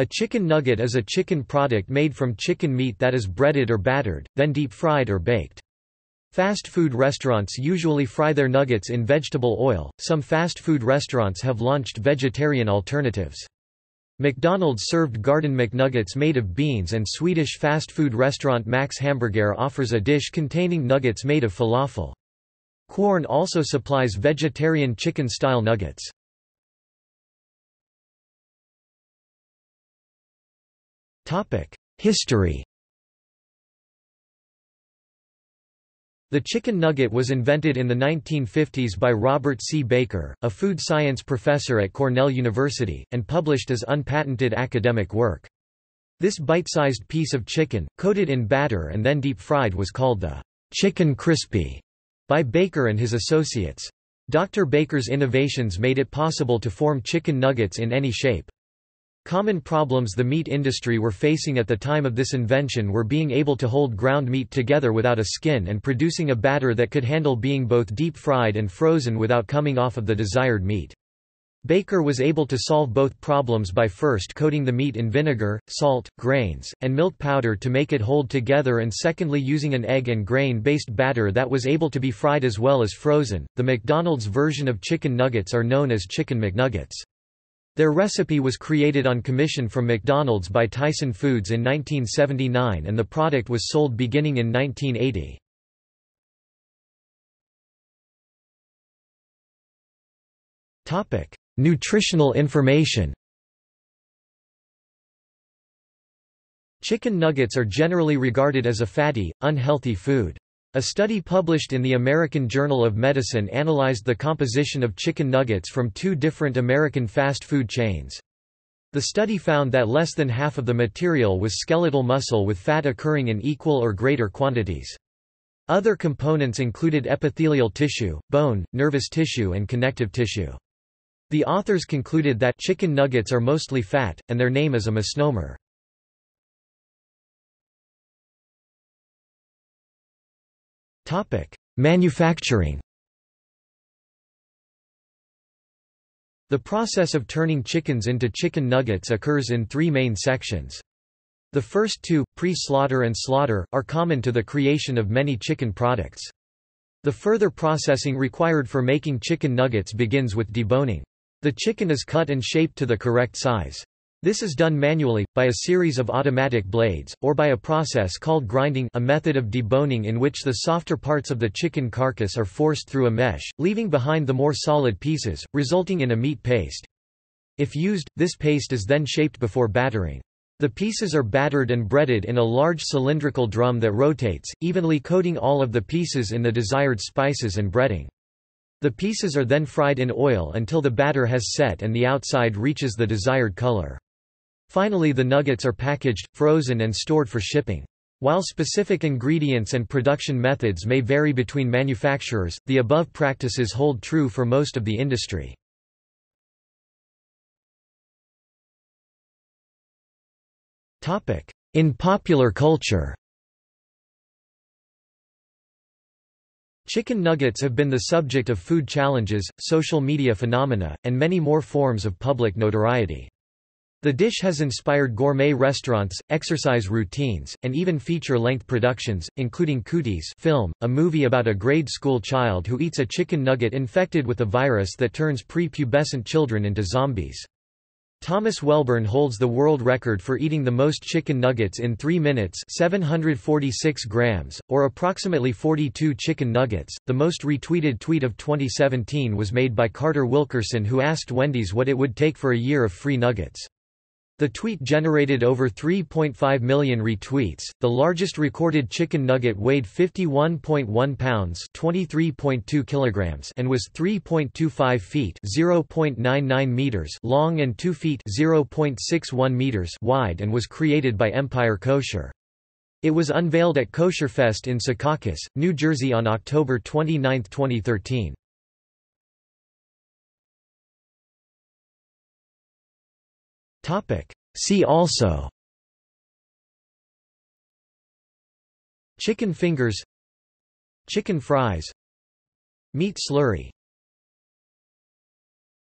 A chicken nugget is a chicken product made from chicken meat that is breaded or battered, then deep-fried or baked. Fast food restaurants usually fry their nuggets in vegetable oil, some fast food restaurants have launched vegetarian alternatives. McDonald's served Garden McNuggets made of beans and Swedish fast food restaurant Max Hamburgare offers a dish containing nuggets made of falafel. Quorn also supplies vegetarian chicken-style nuggets. History The chicken nugget was invented in the 1950s by Robert C. Baker, a food science professor at Cornell University, and published as unpatented academic work. This bite-sized piece of chicken, coated in batter and then deep-fried was called the chicken crispy by Baker and his associates. Dr. Baker's innovations made it possible to form chicken nuggets in any shape. Common problems the meat industry were facing at the time of this invention were being able to hold ground meat together without a skin and producing a batter that could handle being both deep-fried and frozen without coming off of the desired meat. Baker was able to solve both problems by first coating the meat in vinegar, salt, grains, and milk powder to make it hold together and secondly using an egg and grain-based batter that was able to be fried as well as frozen. The McDonald's version of chicken nuggets are known as Chicken McNuggets. Their recipe was created on commission from McDonald's by Tyson Foods in 1979 and the product was sold beginning in 1980. Topic: Nutritional information Chicken nuggets are generally regarded as a fatty, unhealthy food. A study published in the American Journal of Medicine analyzed the composition of chicken nuggets from two different American fast food chains. The study found that less than half of the material was skeletal muscle with fat occurring in equal or greater quantities. Other components included epithelial tissue, bone, nervous tissue and connective tissue. The authors concluded that chicken nuggets are mostly fat, and their name is a misnomer. Manufacturing The process of turning chickens into chicken nuggets occurs in three main sections. The first two, pre-slaughter and slaughter, are common to the creation of many chicken products. The further processing required for making chicken nuggets begins with deboning. The chicken is cut and shaped to the correct size. This is done manually, by a series of automatic blades, or by a process called grinding a method of deboning in which the softer parts of the chicken carcass are forced through a mesh, leaving behind the more solid pieces, resulting in a meat paste. If used, this paste is then shaped before battering. The pieces are battered and breaded in a large cylindrical drum that rotates, evenly coating all of the pieces in the desired spices and breading. The pieces are then fried in oil until the batter has set and the outside reaches the desired color. Finally the nuggets are packaged, frozen and stored for shipping. While specific ingredients and production methods may vary between manufacturers, the above practices hold true for most of the industry. In popular culture Chicken nuggets have been the subject of food challenges, social media phenomena, and many more forms of public notoriety. The dish has inspired gourmet restaurants, exercise routines, and even feature-length productions, including Cooties film, a movie about a grade school child who eats a chicken nugget infected with a virus that turns pre-pubescent children into zombies. Thomas Welburn holds the world record for eating the most chicken nuggets in 3 minutes 746 grams, or approximately 42 chicken nuggets. The most retweeted tweet of 2017 was made by Carter Wilkerson who asked Wendy's what it would take for a year of free nuggets. The tweet generated over 3.5 million retweets. The largest recorded chicken nugget weighed 51.1 pounds, 23.2 kilograms, and was 3.25 feet, 0.99 meters long and 2 feet, 0.61 meters wide and was created by Empire Kosher. It was unveiled at Kosher Fest in Secaucus, New Jersey on October 29, 2013. See also. Chicken fingers. Chicken fries. Meat slurry